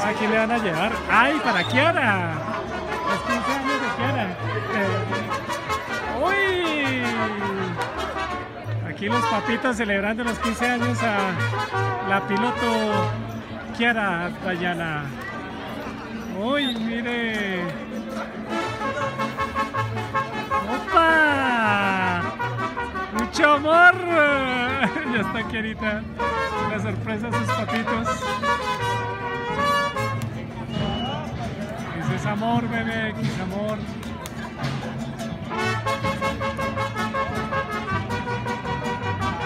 sé a quién le van a llevar. ¡Ay, para Kiara! Los 15 años de Kiara. Eh, ¡Uy! Aquí los papitas celebrando los 15 años a la piloto Kiara Dayana. ¡Uy, mire! ¡Opa! ¡Mucho amor! ya está Kiarita. La sorpresa a sus papitos. Es amor, bebé, que es amor.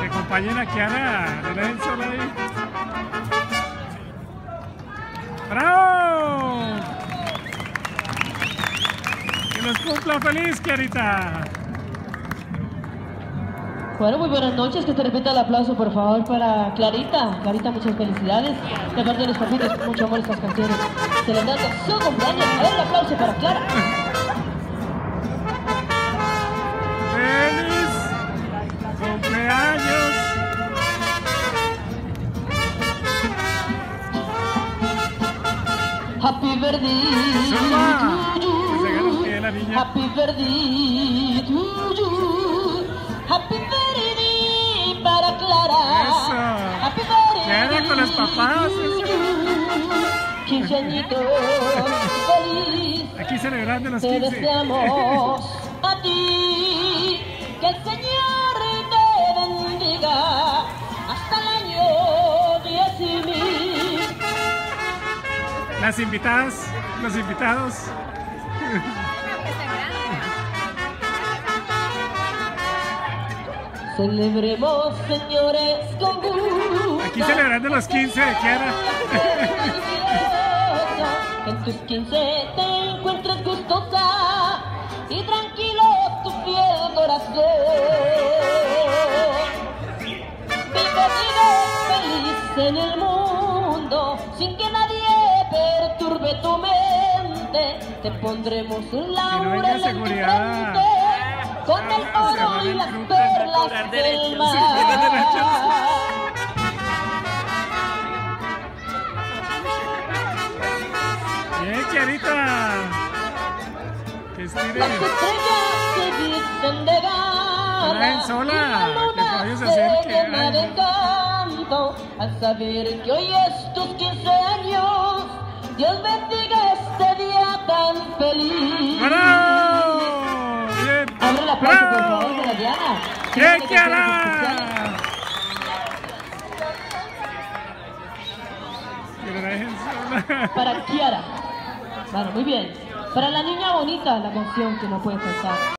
Que acompañen a Kiara, no la ahí. ¡Bravo! Que los cumpla feliz, Kiarita. Bueno, muy buenas noches, que se repita el aplauso por favor para Clarita. Clarita, muchas felicidades. De parte de los papitos, mucho amor estas canciones. Celebrando su cumpleaños. A ver, el aplauso para Clara. ¡Feliz cumpleaños! Happy birthday. Happy birthday Clara con los papás, eso. Quince añitos, feliz. Aquí celebrando los Te 15. deseamos a ti que el Señor te bendiga hasta el año diez y mil. Las invitadas, los invitados. Celebremos, señores, con gusto. Aquí celebrando los 15 de Kiara. En tus 15 te encuentres gustosa y tranquilo tu fiel corazón. Vive, vive feliz en el mundo sin que nadie perturbe tu mente. Te pondremos un laurel en tu frente con el Ah, oro y las perlas del mar. Bien, Kiarita. Que estire. Las estrellas visten de gala la sola, la que luna caballo se acerque. al saber que hoy es tus 15 años. Dios bendiga este día tan feliz. ¡Bravo! Bien. Abre el aplauso, por favor, para Diana. ¡Bien, la sola. especiales Para Kiara. Claro, muy bien. Para la niña bonita, la canción que no puede faltar.